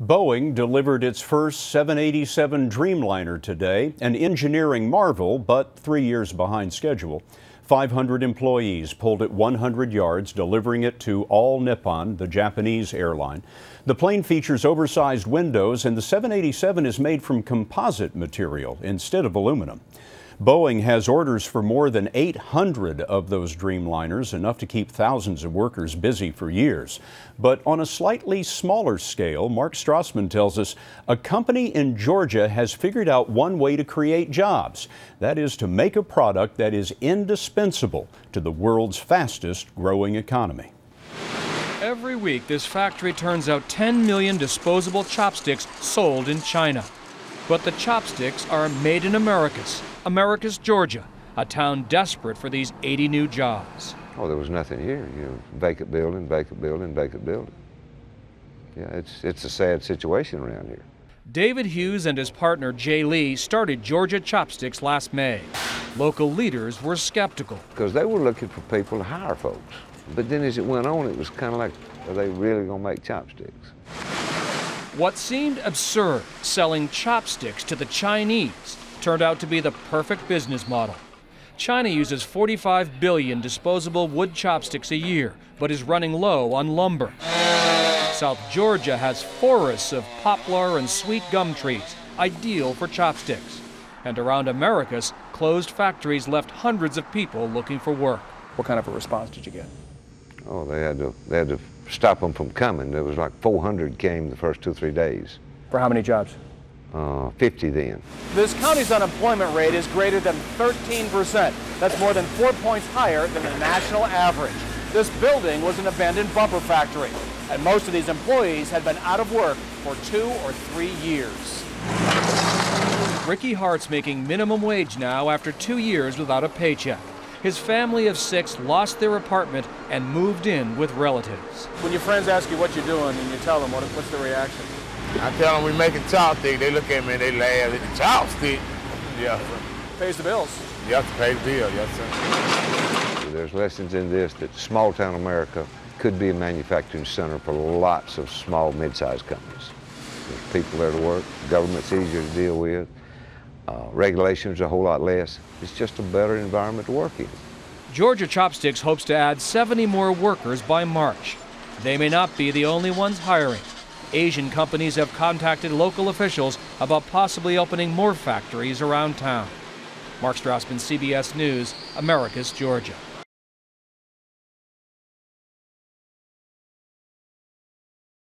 Boeing delivered its first 787 Dreamliner today, an engineering marvel, but three years behind schedule. 500 employees pulled it 100 yards, delivering it to All Nippon, the Japanese airline. The plane features oversized windows, and the 787 is made from composite material instead of aluminum. Boeing has orders for more than 800 of those Dreamliners, enough to keep thousands of workers busy for years. But on a slightly smaller scale, Mark Strassmann tells us a company in Georgia has figured out one way to create jobs. That is to make a product that is indispensable to the world's fastest growing economy. Every week, this factory turns out 10 million disposable chopsticks sold in China. But the chopsticks are made in Americus, Americus Georgia, a town desperate for these 80 new jobs. Oh, there was nothing here. You know, vacant building, vacant building, vacant building. Yeah, it's, it's a sad situation around here. David Hughes and his partner Jay Lee started Georgia Chopsticks last May. Local leaders were skeptical. Because they were looking for people to hire folks. But then as it went on, it was kind of like, are they really going to make chopsticks? What seemed absurd, selling chopsticks to the Chinese, turned out to be the perfect business model. China uses 45 billion disposable wood chopsticks a year, but is running low on lumber. South Georgia has forests of poplar and sweet gum trees, ideal for chopsticks. And around Americus, closed factories left hundreds of people looking for work. What kind of a response did you get? Oh, they had to, they had to stop them from coming. There was like 400 came the first two, three days. For how many jobs? Uh, 50 then. This county's unemployment rate is greater than 13%. That's more than four points higher than the national average. This building was an abandoned bumper factory, and most of these employees had been out of work for two or three years. Ricky Hart's making minimum wage now after two years without a paycheck. His family of six lost their apartment and moved in with relatives. When your friends ask you what you're doing and you tell them, what, what's the reaction? I tell them we're making chopstick. They look at me and they laugh. It's a chopstick. Yeah. Pays the bills. You have to pay the bill, yes, sir. There's lessons in this that small town America could be a manufacturing center for lots of small, mid-sized companies. There's people there to work. Government's easier to deal with. Uh, regulations a whole lot less. It's just a better environment to work in. Georgia Chopsticks hopes to add 70 more workers by March. They may not be the only ones hiring. Asian companies have contacted local officials about possibly opening more factories around town. Mark Strassmann, CBS News, Americus, Georgia.